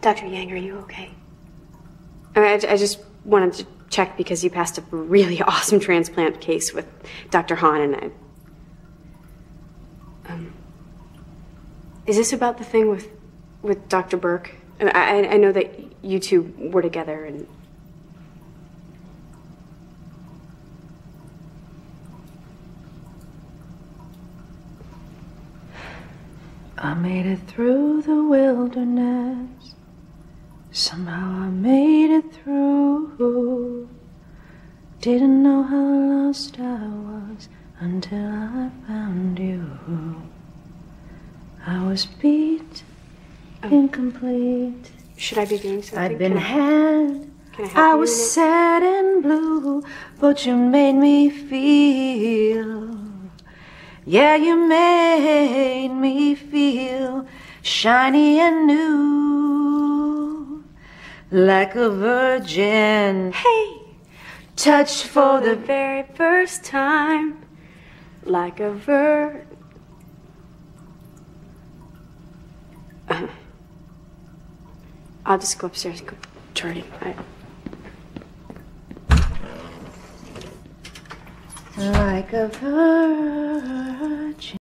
Dr. Yang, are you okay? I, mean, I, I just wanted to check because you passed a really awesome transplant case with Dr. Hahn and I. Um, is this about the thing with with Dr. Burke? I, I, I know that you two were together and. I made it through the wilderness. Somehow I made it through. Didn't know how lost I was until I found you. I was beat, oh. incomplete. Should I be doing something? I'd been had. I I was sad and blue, but you made me feel. Yeah, you made me feel shiny and new, like a virgin. Hey! Touched for the very first time, like a vir. Uh, I'll just go upstairs and go turn it. Like a virgin.